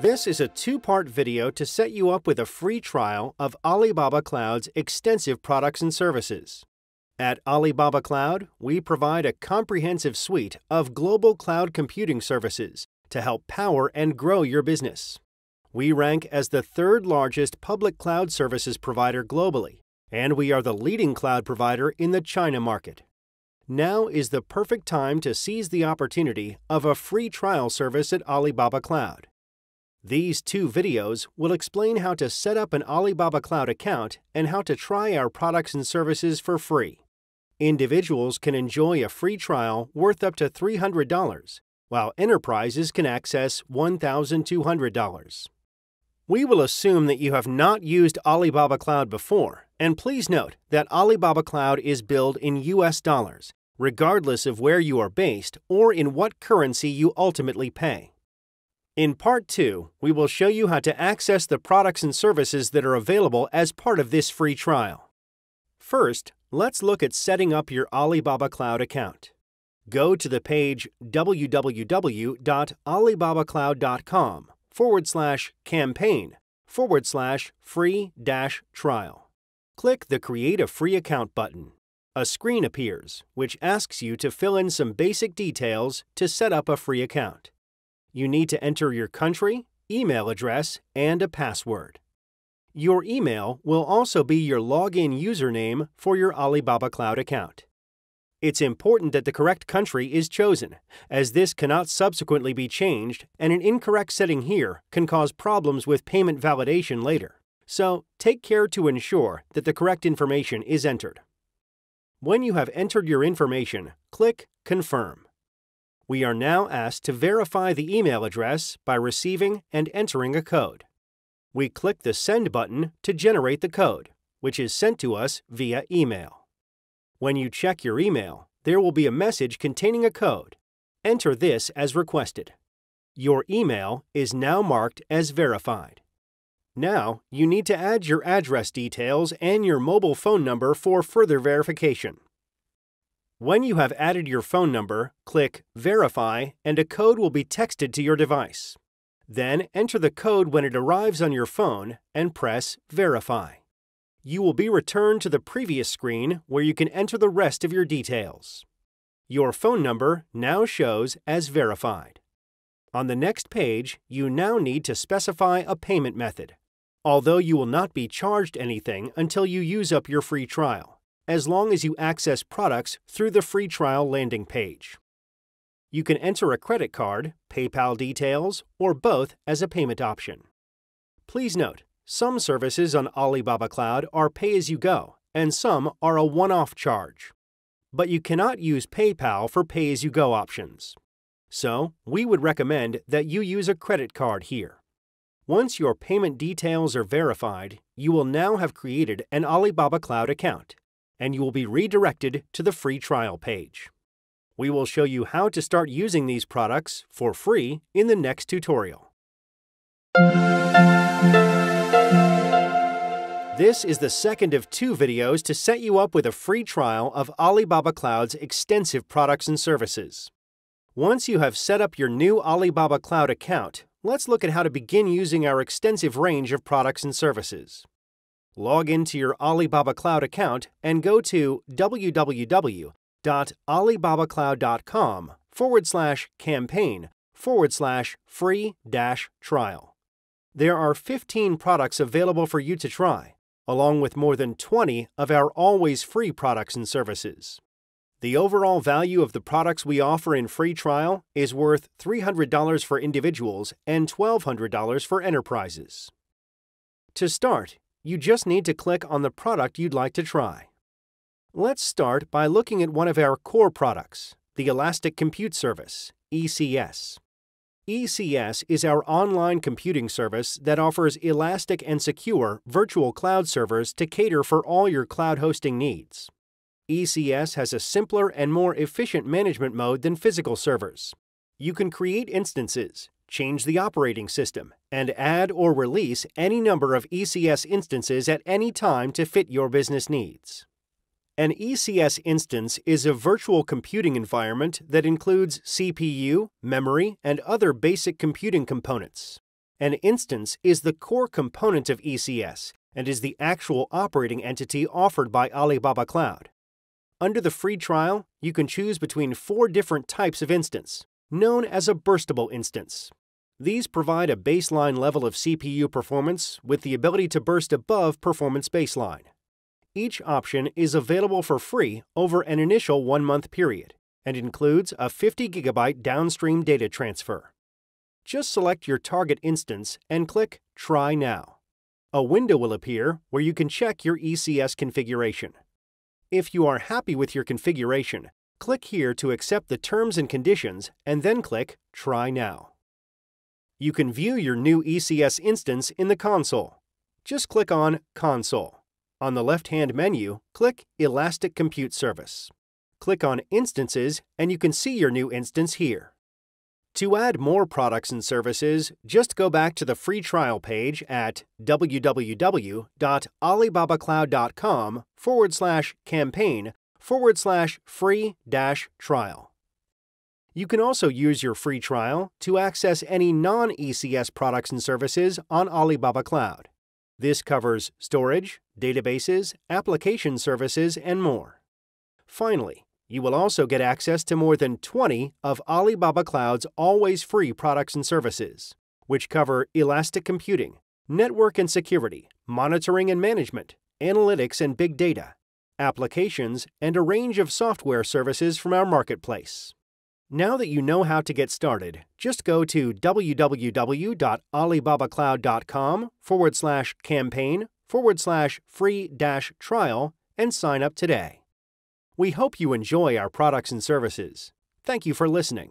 This is a two-part video to set you up with a free trial of Alibaba Cloud's extensive products and services. At Alibaba Cloud, we provide a comprehensive suite of global cloud computing services to help power and grow your business. We rank as the third largest public cloud services provider globally, and we are the leading cloud provider in the China market. Now is the perfect time to seize the opportunity of a free trial service at Alibaba Cloud. These two videos will explain how to set up an Alibaba Cloud account and how to try our products and services for free. Individuals can enjoy a free trial worth up to $300, while enterprises can access $1,200. We will assume that you have not used Alibaba Cloud before, and please note that Alibaba Cloud is billed in US dollars, regardless of where you are based or in what currency you ultimately pay. In Part 2, we will show you how to access the products and services that are available as part of this free trial. First, let's look at setting up your Alibaba Cloud account. Go to the page www.alibabacloud.com forward slash campaign forward slash free dash trial. Click the Create a Free Account button. A screen appears, which asks you to fill in some basic details to set up a free account. You need to enter your country, email address, and a password. Your email will also be your login username for your Alibaba Cloud account. It's important that the correct country is chosen, as this cannot subsequently be changed, and an incorrect setting here can cause problems with payment validation later. So, take care to ensure that the correct information is entered. When you have entered your information, click Confirm. We are now asked to verify the email address by receiving and entering a code. We click the Send button to generate the code, which is sent to us via email. When you check your email, there will be a message containing a code. Enter this as requested. Your email is now marked as verified. Now, you need to add your address details and your mobile phone number for further verification. When you have added your phone number, click Verify and a code will be texted to your device. Then enter the code when it arrives on your phone and press Verify you will be returned to the previous screen where you can enter the rest of your details. Your phone number now shows as verified. On the next page, you now need to specify a payment method, although you will not be charged anything until you use up your free trial, as long as you access products through the free trial landing page. You can enter a credit card, PayPal details, or both as a payment option. Please note, some services on Alibaba Cloud are pay as you go, and some are a one off charge. But you cannot use PayPal for pay as you go options. So, we would recommend that you use a credit card here. Once your payment details are verified, you will now have created an Alibaba Cloud account, and you will be redirected to the free trial page. We will show you how to start using these products for free in the next tutorial. This is the second of two videos to set you up with a free trial of Alibaba Cloud's extensive products and services. Once you have set up your new Alibaba Cloud account, let's look at how to begin using our extensive range of products and services. Log into your Alibaba Cloud account and go to www.alibabacloud.com forward slash campaign forward slash free dash trial. There are 15 products available for you to try along with more than 20 of our always free products and services. The overall value of the products we offer in free trial is worth $300 for individuals and $1,200 for enterprises. To start, you just need to click on the product you'd like to try. Let's start by looking at one of our core products, the Elastic Compute Service, ECS. ECS is our online computing service that offers elastic and secure virtual cloud servers to cater for all your cloud hosting needs. ECS has a simpler and more efficient management mode than physical servers. You can create instances, change the operating system, and add or release any number of ECS instances at any time to fit your business needs. An ECS instance is a virtual computing environment that includes CPU, memory, and other basic computing components. An instance is the core component of ECS and is the actual operating entity offered by Alibaba Cloud. Under the free trial, you can choose between four different types of instance, known as a burstable instance. These provide a baseline level of CPU performance with the ability to burst above performance baseline. Each option is available for free over an initial one month period and includes a 50 gigabyte downstream data transfer. Just select your target instance and click Try Now. A window will appear where you can check your ECS configuration. If you are happy with your configuration, click here to accept the terms and conditions and then click Try Now. You can view your new ECS instance in the console. Just click on Console. On the left-hand menu, click Elastic Compute Service. Click on Instances and you can see your new instance here. To add more products and services, just go back to the free trial page at www.alibabacloud.com forward slash campaign forward slash free dash trial. You can also use your free trial to access any non ECS products and services on Alibaba Cloud. This covers storage, databases, application services, and more. Finally, you will also get access to more than 20 of Alibaba Cloud's always free products and services, which cover elastic computing, network and security, monitoring and management, analytics and big data, applications, and a range of software services from our marketplace. Now that you know how to get started, just go to www.alibabacloud.com forward slash campaign forward slash free dash trial and sign up today. We hope you enjoy our products and services. Thank you for listening.